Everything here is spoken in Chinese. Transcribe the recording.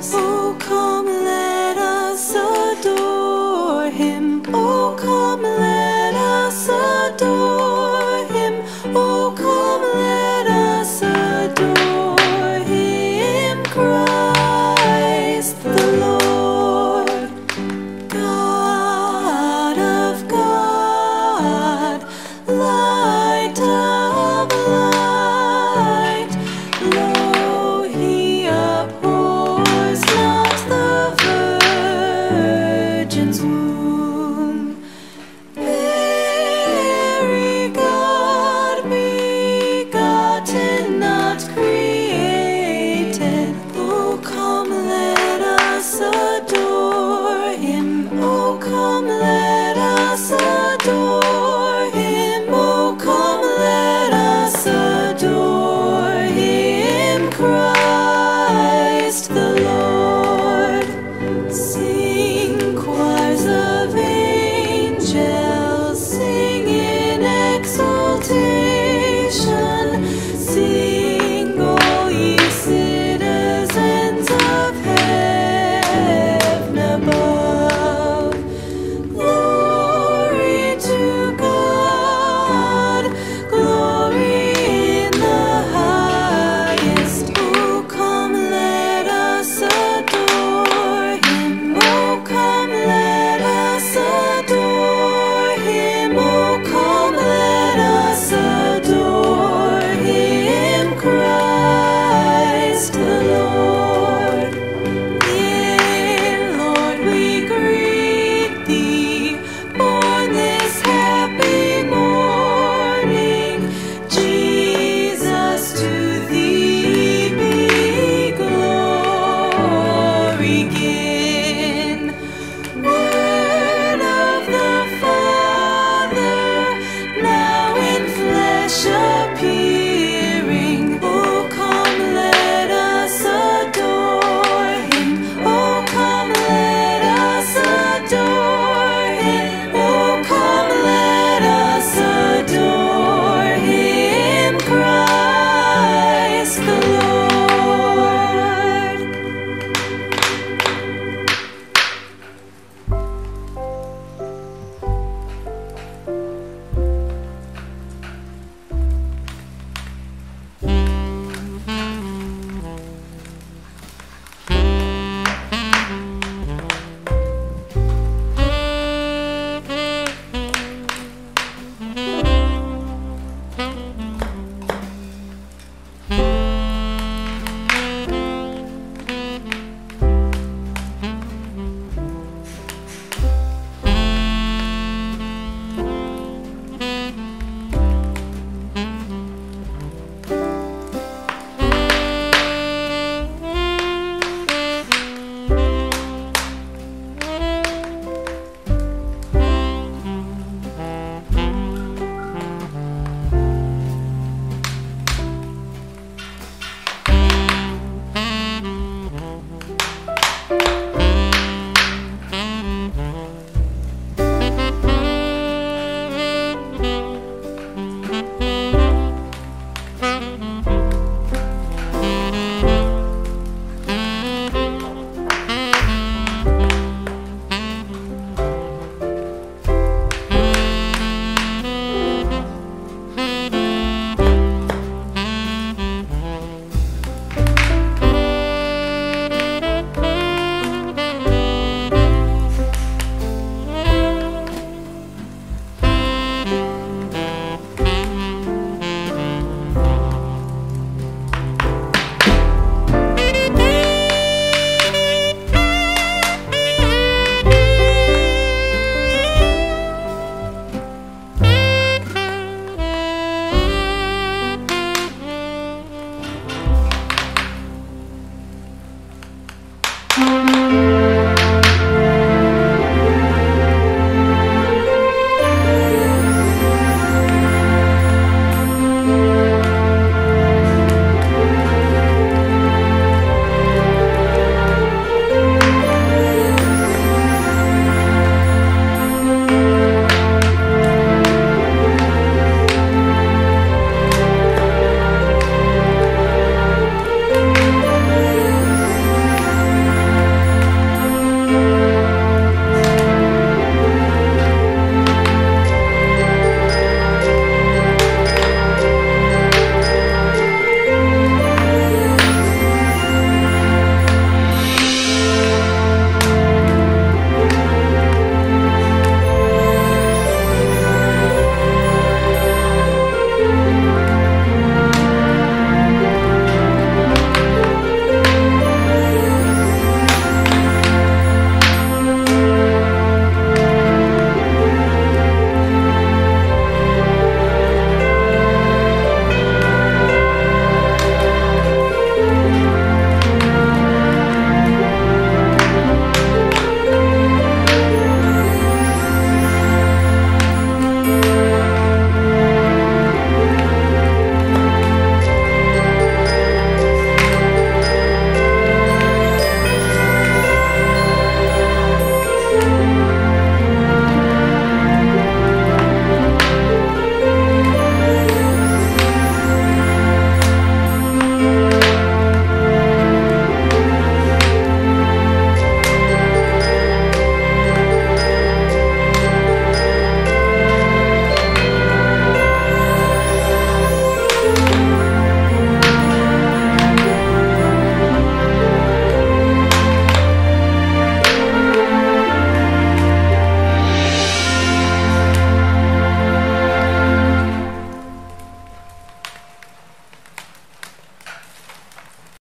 不可